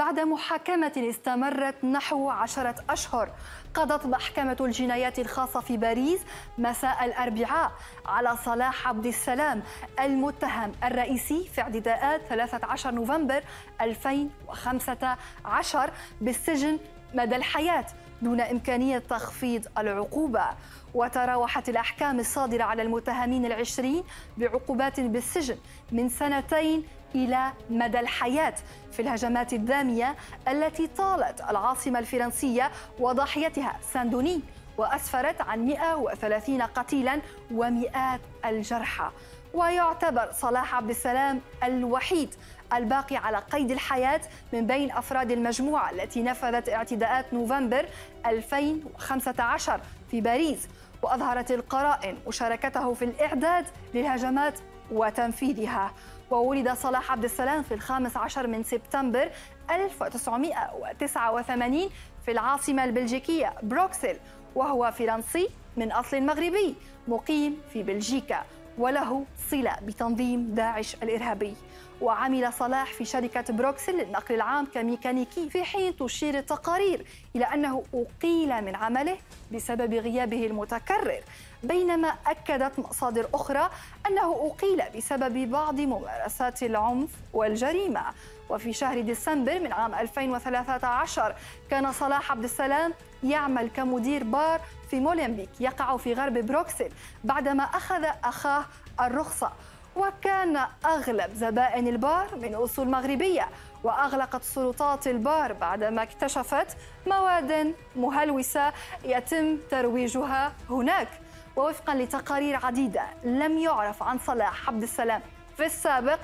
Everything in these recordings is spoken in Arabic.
بعد محاكمة استمرت نحو عشرة أشهر قضت محكمة الجنايات الخاصة في باريس مساء الأربعاء على صلاح عبد السلام المتهم الرئيسي في اعتداءات 13 نوفمبر 2015 بالسجن مدى الحياة دون إمكانية تخفيض العقوبة. وتراوحت الأحكام الصادرة على المتهمين العشرين بعقوبات بالسجن من سنتين إلى مدى الحياة في الهجمات الدامية التي طالت العاصمة الفرنسية وضاحيتها ساندوني. وأسفرت عن 130 قتيلا ومئات الجرحى. ويعتبر صلاح عبد السلام الوحيد الباقي على قيد الحياة من بين أفراد المجموعة التي نفذت اعتداءات نوفمبر 2015 في باريس. وأظهرت القرائن مشاركته في الإعداد للهجمات وتنفيذها. وولد صلاح عبد السلام في الخامس عشر من سبتمبر 1989 في العاصمة البلجيكية بروكسل وهو فرنسي من أصل مغربي مقيم في بلجيكا. وله صلة بتنظيم داعش الإرهابي وعمل صلاح في شركة بروكسل للنقل العام كميكانيكي في حين تشير التقارير إلى أنه أقيل من عمله بسبب غيابه المتكرر. بينما أكدت مصادر أخرى أنه أقيل بسبب بعض ممارسات العنف والجريمة. وفي شهر ديسمبر من عام 2013 كان صلاح عبد السلام يعمل كمدير بار في مولمبيك يقع في غرب بروكسل بعدما أخذ أخاه الرخصة. وكان أغلب زبائن البار من أصول مغربية وأغلقت سلطات البار بعدما اكتشفت مواد مهلوسة يتم ترويجها هناك. ووفقا لتقارير عديدة لم يعرف عن صلاح عبد السلام في السابق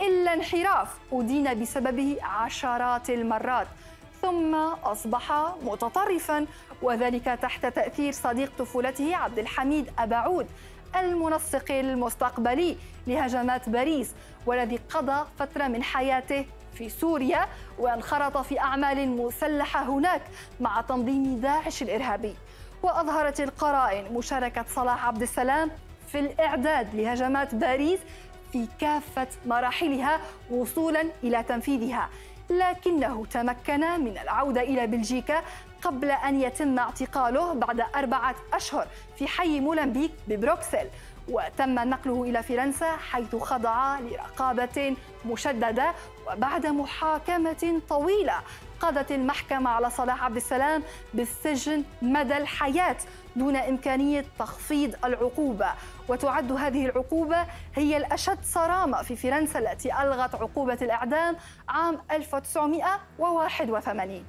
إلا انحراف أدين بسببه عشرات المرات. ثم أصبح متطرفا وذلك تحت تأثير صديق طفولته عبد الحميد أبعود المنسق المستقبلي لهجمات باريس والذي قضى فترة من حياته في سوريا وانخرط في أعمال مسلحة هناك مع تنظيم داعش الإرهابي. وأظهرت القرائن مشاركة صلاح عبد السلام في الإعداد لهجمات باريس في كافة مراحلها وصولا إلى تنفيذها. لكنه تمكن من العودة إلى بلجيكا قبل أن يتم اعتقاله بعد أربعة أشهر في حي مولمبيك ببروكسل. وتم نقله إلى فرنسا حيث خضع لرقابة مشددة وبعد محاكمة طويلة. قضت المحكمة على صلاح عبد السلام بالسجن مدى الحياة دون إمكانية تخفيض العقوبة. وتعد هذه العقوبة هي الأشد صرامة في فرنسا التي ألغت عقوبة الإعدام عام 1981